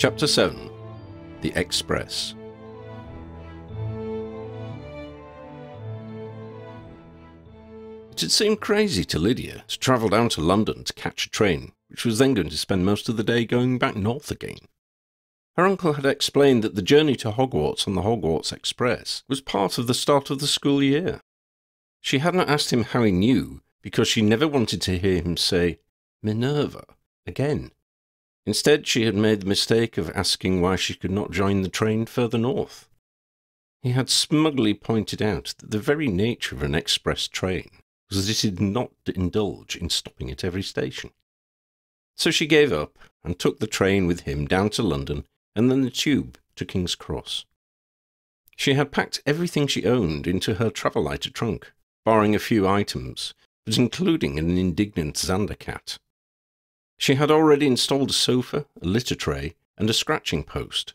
Chapter 7 The Express It had seemed crazy to Lydia to travel down to London to catch a train, which was then going to spend most of the day going back north again. Her uncle had explained that the journey to Hogwarts on the Hogwarts Express was part of the start of the school year. She hadn't asked him how he knew because she never wanted to hear him say Minerva again. Instead, she had made the mistake of asking why she could not join the train further north. He had smugly pointed out that the very nature of an express train was that it did not indulge in stopping at every station. So she gave up and took the train with him down to London and then the tube to King's Cross. She had packed everything she owned into her travel lighter trunk, barring a few items, but including an indignant Xander cat. She had already installed a sofa, a litter tray, and a scratching post,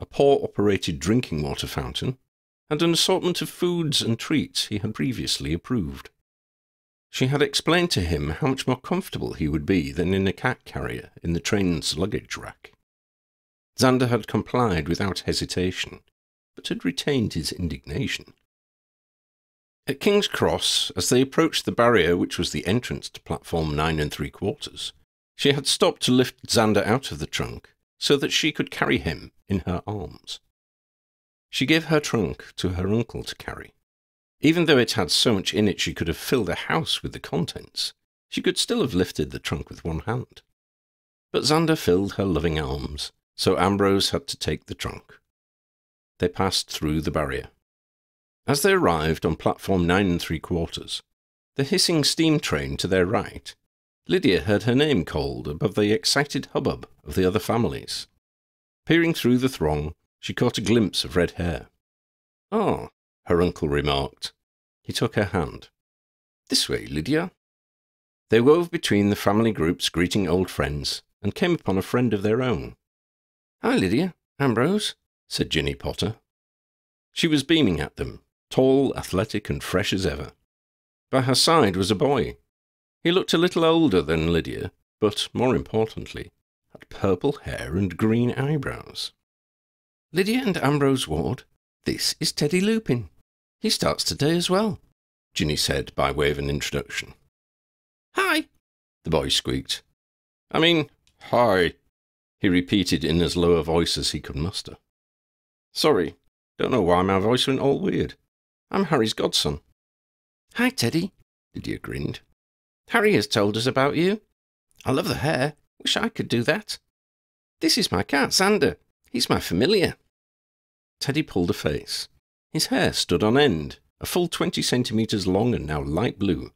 a paw operated drinking water fountain, and an assortment of foods and treats he had previously approved. She had explained to him how much more comfortable he would be than in a cat carrier in the train's luggage rack. Xander had complied without hesitation, but had retained his indignation. At King's Cross, as they approached the barrier which was the entrance to platform nine and three quarters, she had stopped to lift Xander out of the trunk so that she could carry him in her arms. She gave her trunk to her uncle to carry. Even though it had so much in it she could have filled a house with the contents, she could still have lifted the trunk with one hand. But Xander filled her loving arms, so Ambrose had to take the trunk. They passed through the barrier. As they arrived on platform nine and three quarters, the hissing steam train to their right Lydia heard her name called above the excited hubbub of the other families. Peering through the throng, she caught a glimpse of red hair. Ah, her uncle remarked. He took her hand. This way, Lydia. They wove between the family groups greeting old friends and came upon a friend of their own. Hi, Lydia. Ambrose, said Ginny Potter. She was beaming at them, tall, athletic, and fresh as ever. By her side was a boy, he looked a little older than Lydia, but more importantly, had purple hair and green eyebrows. Lydia and Ambrose Ward, this is Teddy Lupin. He starts today as well, Ginny said by way of an introduction. Hi, the boy squeaked. I mean, hi, he repeated in as low a voice as he could muster. Sorry, don't know why my voice went all weird. I'm Harry's godson. Hi, Teddy, Lydia grinned. Harry has told us about you. I love the hair. Wish I could do that. This is my cat, Xander. He's my familiar. Teddy pulled a face. His hair stood on end, a full twenty centimetres long and now light blue.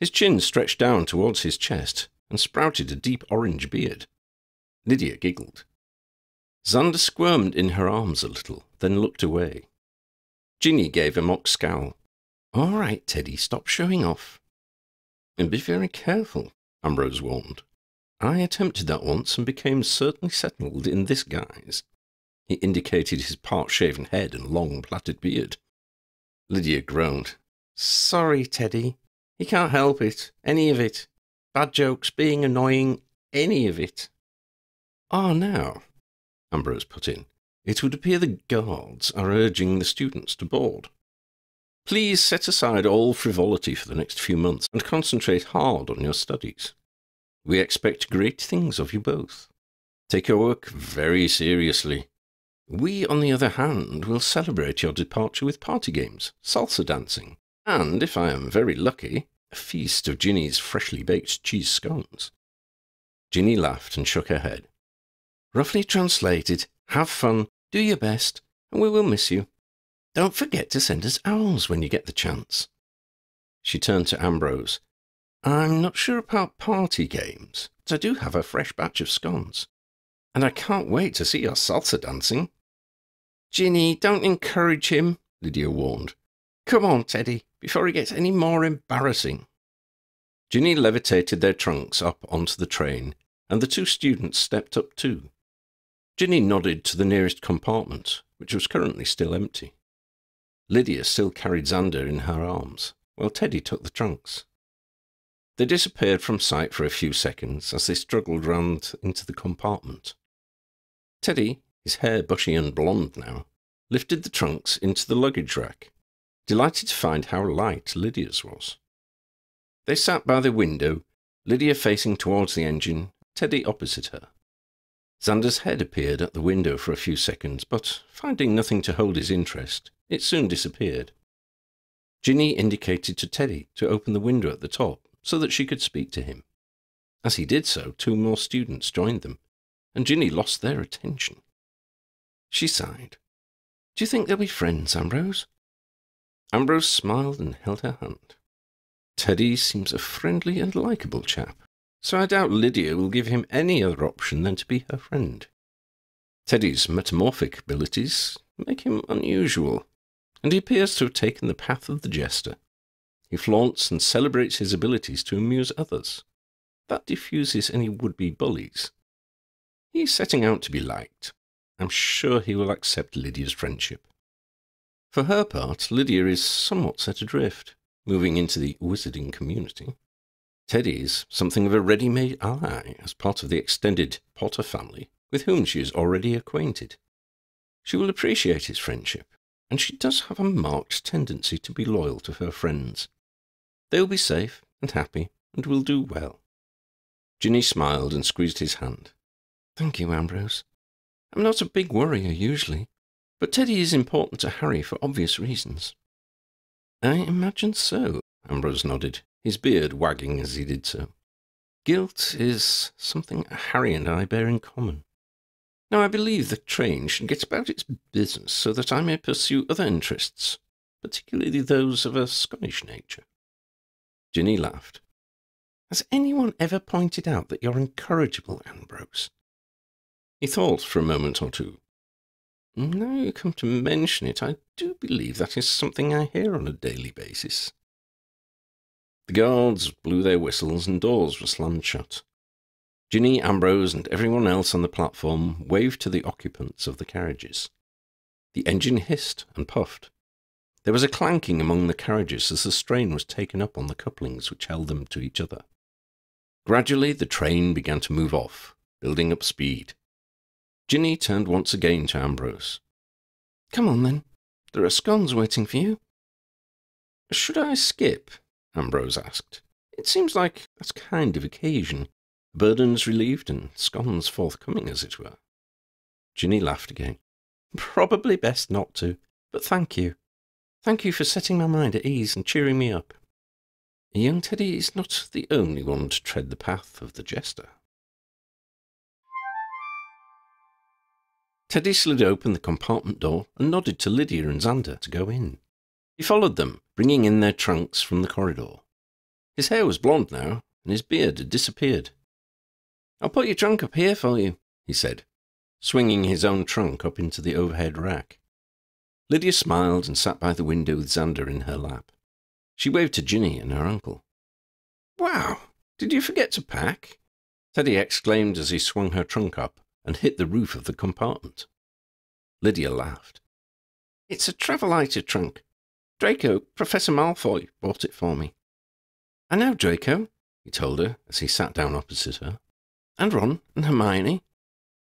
His chin stretched down towards his chest and sprouted a deep orange beard. Lydia giggled. Xander squirmed in her arms a little, then looked away. Ginny gave a mock scowl. All right, Teddy, stop showing off. And be very careful, Ambrose warned. I attempted that once and became certainly settled in this guise. He indicated his part shaven head and long plaited beard. Lydia groaned. Sorry, Teddy. He can't help it. Any of it. Bad jokes, being annoying, any of it. Ah, now, Ambrose put in, it would appear the guards are urging the students to board. Please set aside all frivolity for the next few months and concentrate hard on your studies. We expect great things of you both. Take your work very seriously. We, on the other hand, will celebrate your departure with party games, salsa dancing, and, if I am very lucky, a feast of Ginny's freshly baked cheese scones. Ginny laughed and shook her head. Roughly translated, have fun, do your best, and we will miss you. Don't forget to send us owls when you get the chance. She turned to Ambrose. I'm not sure about party games, but I do have a fresh batch of scones. And I can't wait to see your salsa dancing. Ginny, don't encourage him, Lydia warned. Come on, Teddy, before he gets any more embarrassing. Ginny levitated their trunks up onto the train, and the two students stepped up too. Ginny nodded to the nearest compartment, which was currently still empty. Lydia still carried Xander in her arms, while Teddy took the trunks. They disappeared from sight for a few seconds as they struggled round into the compartment. Teddy, his hair bushy and blonde now, lifted the trunks into the luggage rack, delighted to find how light Lydia's was. They sat by the window, Lydia facing towards the engine, Teddy opposite her. Xander's head appeared at the window for a few seconds, but finding nothing to hold his interest, it soon disappeared. Ginny indicated to Teddy to open the window at the top so that she could speak to him. As he did so, two more students joined them, and Ginny lost their attention. She sighed. Do you think they'll be friends, Ambrose? Ambrose smiled and held her hand. Teddy seems a friendly and likeable chap, so I doubt Lydia will give him any other option than to be her friend. Teddy's metamorphic abilities make him unusual, and he appears to have taken the path of the jester. He flaunts and celebrates his abilities to amuse others. That diffuses any would-be bullies. He's setting out to be liked. I'm sure he will accept Lydia's friendship. For her part, Lydia is somewhat set adrift, moving into the wizarding community. Teddy is something of a ready-made ally as part of the extended Potter family, with whom she is already acquainted. She will appreciate his friendship, and she does have a marked tendency to be loyal to her friends. They will be safe and happy, and will do well. Ginny smiled and squeezed his hand. Thank you, Ambrose. I'm not a big worrier usually, but Teddy is important to Harry for obvious reasons. I imagine so, Ambrose nodded, his beard wagging as he did so. Guilt is something Harry and I bear in common. Now I believe the train should get about its business so that I may pursue other interests, particularly those of a Scottish nature. Ginny laughed. Has anyone ever pointed out that you're incorrigible, Ambrose? He thought for a moment or two. Now you come to mention it, I do believe that is something I hear on a daily basis. The guards blew their whistles and doors were slammed shut. Ginny, Ambrose, and everyone else on the platform waved to the occupants of the carriages. The engine hissed and puffed. There was a clanking among the carriages as the strain was taken up on the couplings which held them to each other. Gradually the train began to move off, building up speed. Ginny turned once again to Ambrose. Come on then. There are scones waiting for you. Should I skip? Ambrose asked. It seems like that's kind of occasion. Burdens relieved and scones forthcoming, as it were. Ginny laughed again. Probably best not to, but thank you. Thank you for setting my mind at ease and cheering me up. Young Teddy is not the only one to tread the path of the jester. Teddy slid open the compartment door and nodded to Lydia and Xander to go in. He followed them, bringing in their trunks from the corridor. His hair was blond now, and his beard had disappeared. I'll put your trunk up here for you, he said, swinging his own trunk up into the overhead rack. Lydia smiled and sat by the window with Xander in her lap. She waved to Ginny and her uncle. Wow, did you forget to pack? Teddy exclaimed as he swung her trunk up and hit the roof of the compartment. Lydia laughed. It's a Travellighter trunk. Draco, Professor Malfoy, bought it for me. I know Draco, he told her as he sat down opposite her. And Ron and Hermione.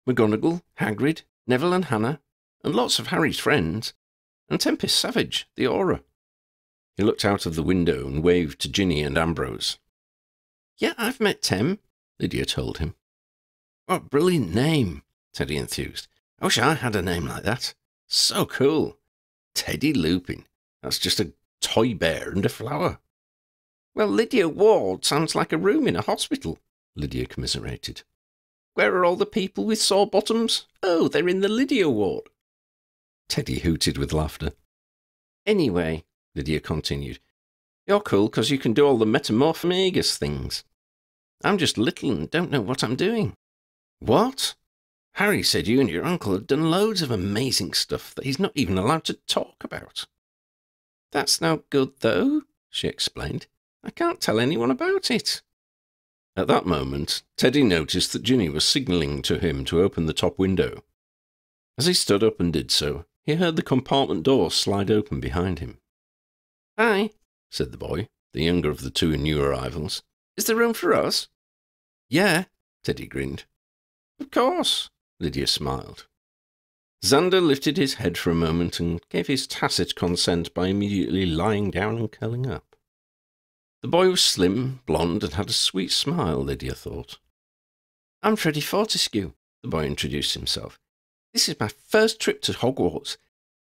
McGonagall, Hagrid, Neville and Hannah, and lots of Harry's friends. And Tempest Savage, the Auror. He looked out of the window and waved to Ginny and Ambrose. Yeah, I've met Tem, Lydia told him. What a brilliant name, Teddy enthused. I wish I had a name like that. So cool. Teddy Lupin. That's just a toy bear and a flower. Well, Lydia Ward sounds like a room in a hospital, Lydia commiserated. Where are all the people with sore bottoms? Oh, they're in the Lydia ward. Teddy hooted with laughter. Anyway, Lydia continued. You're cool because you can do all the metamorphomagus things. I'm just little and don't know what I'm doing. What? Harry said you and your uncle had done loads of amazing stuff that he's not even allowed to talk about. That's no good, though, she explained. I can't tell anyone about it. At that moment, Teddy noticed that Ginny was signalling to him to open the top window. As he stood up and did so, he heard the compartment door slide open behind him. Hi, said the boy, the younger of the two new arrivals. Is there room for us? Yeah, Teddy grinned. Of course, Lydia smiled. Xander lifted his head for a moment and gave his tacit consent by immediately lying down and curling up. The boy was slim, blond, and had a sweet smile, Lydia thought. I'm Freddie Fortescue, the boy introduced himself. This is my first trip to Hogwarts.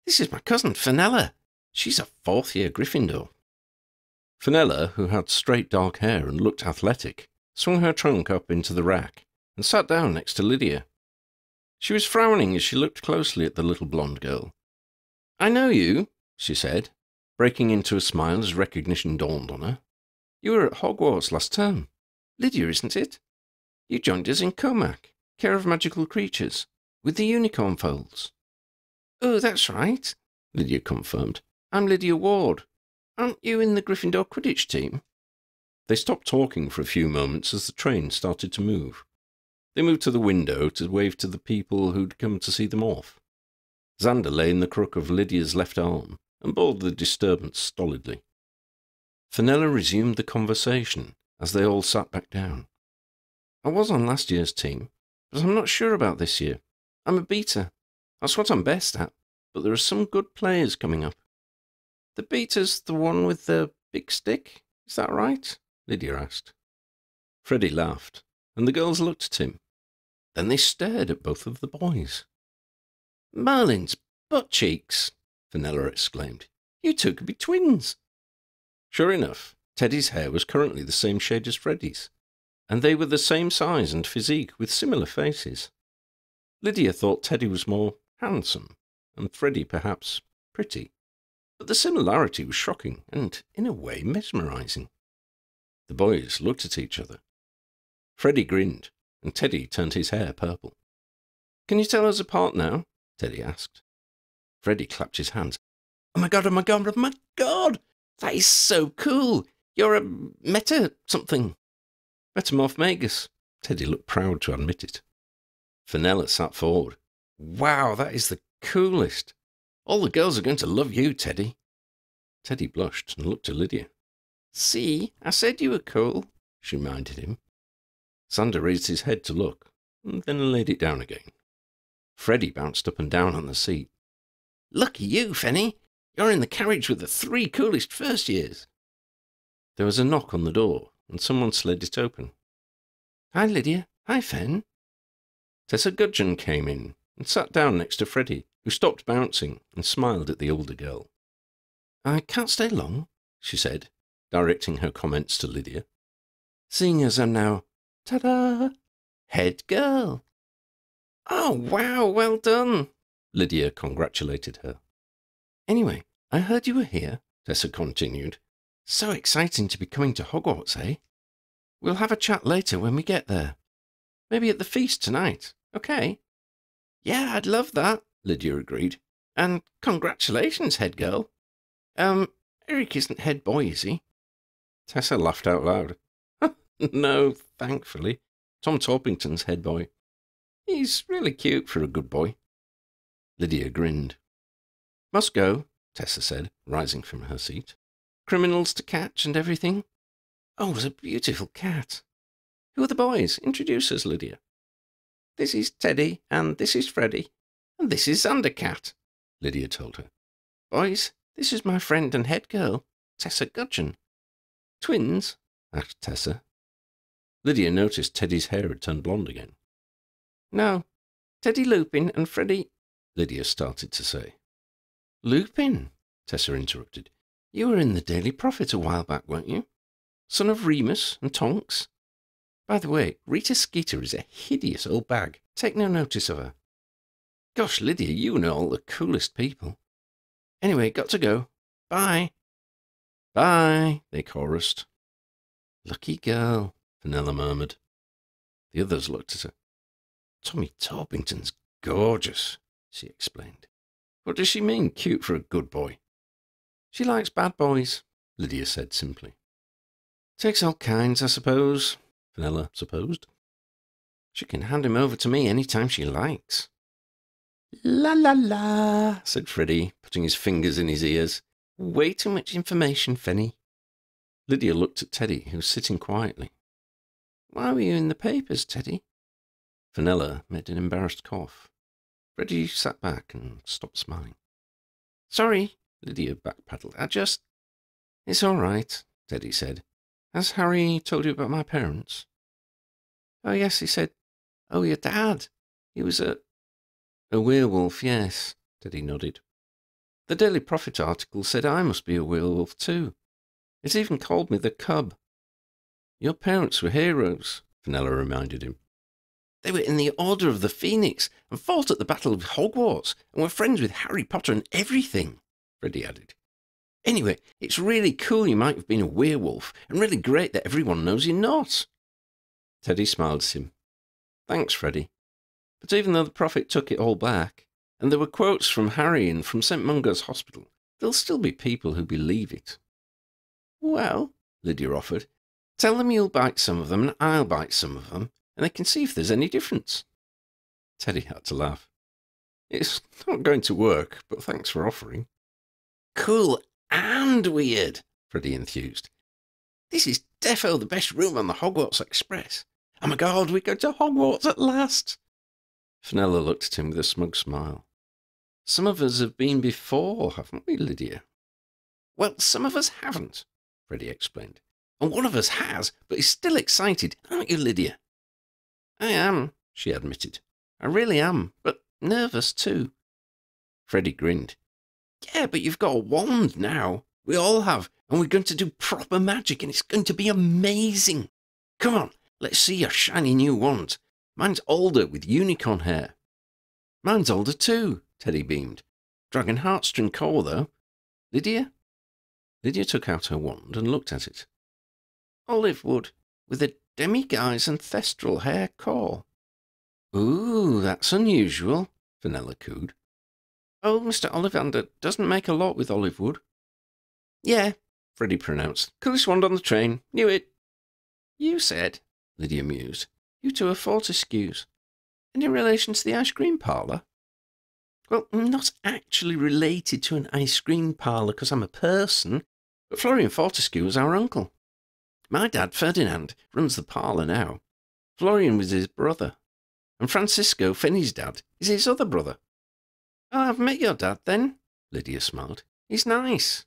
This is my cousin, Fenella. She's a fourth year Gryffindor. Fenella, who had straight dark hair and looked athletic, swung her trunk up into the rack and sat down next to Lydia. She was frowning as she looked closely at the little blonde girl. I know you, she said, breaking into a smile as recognition dawned on her. You were at Hogwarts last term. Lydia, isn't it? You joined us in Comac, Care of Magical Creatures, with the unicorn folds. Oh, that's right, Lydia confirmed. I'm Lydia Ward. Aren't you in the Gryffindor Quidditch team? They stopped talking for a few moments as the train started to move. They moved to the window to wave to the people who'd come to see them off. Xander lay in the crook of Lydia's left arm and bore the disturbance stolidly. Fenella resumed the conversation as they all sat back down. I was on last year's team, but I'm not sure about this year. I'm a beater. That's what I'm best at, but there are some good players coming up. The beater's the one with the big stick, is that right? Lydia asked. Freddie laughed, and the girls looked at him. Then they stared at both of the boys. Merlin's butt cheeks, Fenella exclaimed. You two could be twins. Sure enough, Teddy's hair was currently the same shade as Freddie's, and they were the same size and physique with similar faces. Lydia thought Teddy was more handsome, and Freddie perhaps pretty, but the similarity was shocking and, in a way, mesmerizing. The boys looked at each other. Freddie grinned, and Teddy turned his hair purple. Can you tell us apart now? Teddy asked. Freddie clapped his hands. Oh my god, oh my god, oh my god! That is so cool! You're a meta something. Metamorphmagus. Teddy looked proud to admit it. Fenella sat forward. Wow, that is the coolest. All the girls are going to love you, Teddy. Teddy blushed and looked at Lydia. See, I said you were cool, she reminded him. Xander raised his head to look, then laid it down again. Freddie bounced up and down on the seat. Lucky you, Fenny. You're in the carriage with the three coolest first years. There was a knock on the door, and someone slid it open. Hi, Lydia. Hi, Fen. Tessa Gudgeon came in and sat down next to Freddie, who stopped bouncing and smiled at the older girl. I can't stay long, she said, directing her comments to Lydia. Seeing as I'm now Ta-da! Head girl. Oh, wow, well done. Lydia congratulated her. Anyway, I heard you were here, Tessa continued. So exciting to be coming to Hogwarts, eh? We'll have a chat later when we get there. Maybe at the feast tonight, okay? Yeah, I'd love that, Lydia agreed. And congratulations, head girl. Um, Eric isn't head boy, is he? Tessa laughed out loud. no, thankfully. Tom Torpington's head boy. He's really cute for a good boy. Lydia grinned. Must go, Tessa said, rising from her seat. Criminals to catch and everything. Oh, what a beautiful cat. Who are the boys? Introduce us, Lydia. This is Teddy, and this is Freddie, and this is Undercat, Lydia told her. Boys, this is my friend and head girl, Tessa Gudgeon. Twins? asked Tessa, Lydia noticed Teddy's hair had turned blonde again. No, Teddy Lupin and Freddie, Lydia started to say. Lupin, Tessa interrupted. You were in the Daily Prophet a while back, weren't you? Son of Remus and Tonks? By the way, Rita Skeeter is a hideous old bag. Take no notice of her. Gosh, Lydia, you know all the coolest people. Anyway, got to go. Bye. Bye, they chorused. Lucky girl, Fenella murmured. The others looked at her. Tommy Torpington's gorgeous, she explained. What does she mean, cute for a good boy? She likes bad boys, Lydia said simply. Takes all kinds, I suppose, Fenella supposed. She can hand him over to me any time she likes. La la la, said Freddie, putting his fingers in his ears. Way too much information, Fenny. Lydia looked at Teddy, who was sitting quietly. Why were you in the papers, Teddy? Fenella made an embarrassed cough. Freddie sat back and stopped smiling. Sorry, Lydia backpedaled. I just. It's all right, Teddy said. Has Harry told you about my parents? Oh, yes, he said. Oh, your dad. He was a. A werewolf, yes, Teddy nodded. The Daily Prophet article said I must be a werewolf too. It even called me the cub. Your parents were heroes, Fenella reminded him. They were in the Order of the Phoenix and fought at the Battle of Hogwarts and were friends with Harry Potter and everything, Freddie added. Anyway, it's really cool you might have been a werewolf and really great that everyone knows you're not. Teddy smiled at him. Thanks, Freddie. But even though the prophet took it all back, and there were quotes from Harry and from St. Mungo's Hospital, there'll still be people who believe it. Well, Lydia offered, tell them you'll bite some of them and I'll bite some of them, and they can see if there's any difference. Teddy had to laugh. It's not going to work, but thanks for offering. Cool and weird, Freddie enthused. This is defo the best room on the Hogwarts Express. Oh my god, we go to Hogwarts at last! Fenella looked at him with a smug smile. Some of us have been before, haven't we, Lydia? Well, some of us haven't, Freddie explained. And one of us has, but is still excited, aren't you, Lydia? I am, she admitted. I really am, but nervous too. Freddie grinned. Yeah, but you've got a wand now. We all have, and we're going to do proper magic, and it's going to be amazing. Come on, let's see your shiny new wand. Mine's older with unicorn hair. Mine's older too, Teddy beamed. Dragon heartstring core, though. Lydia? Lydia took out her wand and looked at it. Olive wood, with a demiguise and thestral hair core. Ooh, that's unusual, Fenella cooed. Oh, Mr. Ollivander doesn't make a lot with olive wood. Yeah, Freddie pronounced. Coolest wand on the train. Knew it. You said, Lydia mused. You two are Fortescues. Any relation to the ice cream parlour? Well, I'm not actually related to an ice cream parlour because I'm a person, but Florian Fortescue was our uncle. My dad, Ferdinand, runs the parlour now. Florian was his brother. And Francisco, Finney's dad, is his other brother. Oh, I've met your dad then, Lydia smiled. He's nice.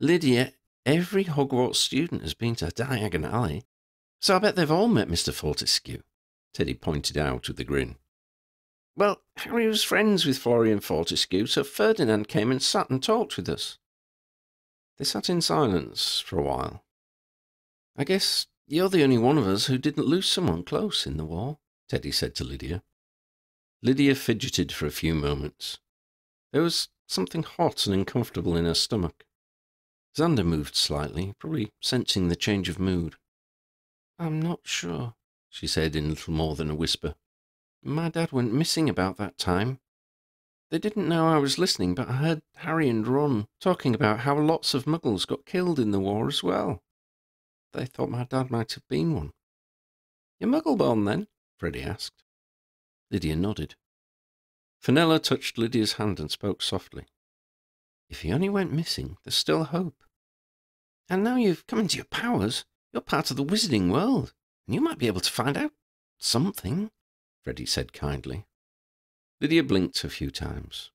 Lydia, every Hogwarts student has been to Diagon Alley, so I bet they've all met Mr. Fortescue, Teddy pointed out with a grin. Well, Harry was friends with Florian Fortescue, so Ferdinand came and sat and talked with us. They sat in silence for a while. I guess you're the only one of us who didn't lose someone close in the war, Teddy said to Lydia. Lydia fidgeted for a few moments. There was something hot and uncomfortable in her stomach. Xander moved slightly, probably sensing the change of mood. I'm not sure, she said in little more than a whisper. My dad went missing about that time. They didn't know I was listening, but I heard Harry and Ron talking about how lots of muggles got killed in the war as well. They thought my dad might have been one. You're muggle born then? Freddie asked. Lydia nodded. Fenella touched Lydia's hand and spoke softly. If he only went missing, there's still hope. And now you've come into your powers, you're part of the wizarding world, and you might be able to find out something. Freddie said kindly. Lydia blinked a few times.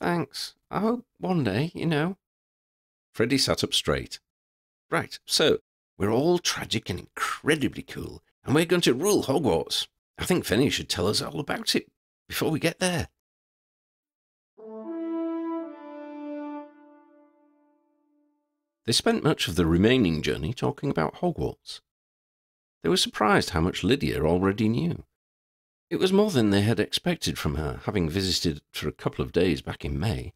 Thanks. I hope one day, you know. Freddie sat up straight. Right, so we're all tragic and incredibly cool, and we're going to rule Hogwarts. I think Finny should tell us all about it before we get there. They spent much of the remaining journey talking about Hogwarts. They were surprised how much Lydia already knew. It was more than they had expected from her, having visited for a couple of days back in May.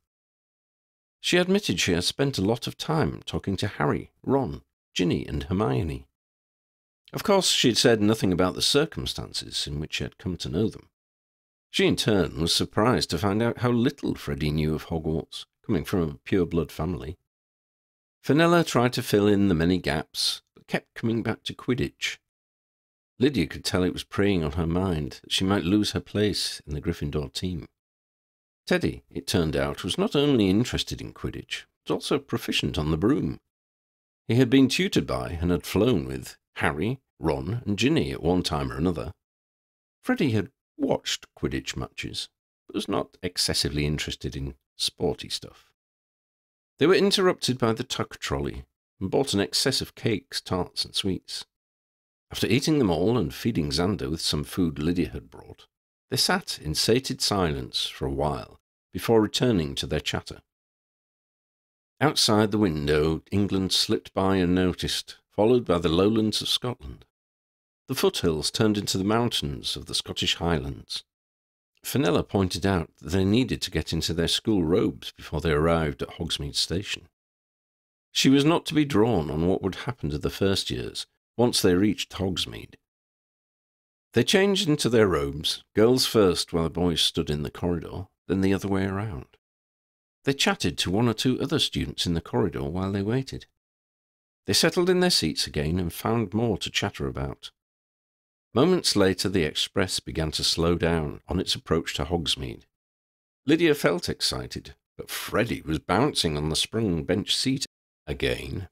She admitted she had spent a lot of time talking to Harry, Ron, Ginny, and Hermione. Of course, she had said nothing about the circumstances in which she had come to know them. She, in turn, was surprised to find out how little Freddie knew of Hogwarts, coming from a pure-blood family. Fenella tried to fill in the many gaps, but kept coming back to Quidditch Lydia could tell it was preying on her mind that she might lose her place in the Gryffindor team. Teddy, it turned out, was not only interested in Quidditch, but also proficient on the broom. He had been tutored by and had flown with Harry, Ron, and Ginny at one time or another. Freddie had watched Quidditch matches, but was not excessively interested in sporty stuff. They were interrupted by the tuck trolley and bought an excess of cakes, tarts, and sweets. After eating them all and feeding Xander with some food Lydia had brought, they sat in sated silence for a while before returning to their chatter. Outside the window, England slipped by unnoticed, followed by the lowlands of Scotland. The foothills turned into the mountains of the Scottish Highlands. Fenella pointed out that they needed to get into their school robes before they arrived at Hogsmeade Station. She was not to be drawn on what would happen to the first years once they reached Hogsmeade. They changed into their robes, girls first while the boys stood in the corridor, then the other way around. They chatted to one or two other students in the corridor while they waited. They settled in their seats again and found more to chatter about. Moments later, the express began to slow down on its approach to Hogsmeade. Lydia felt excited, but Freddie was bouncing on the sprung bench seat again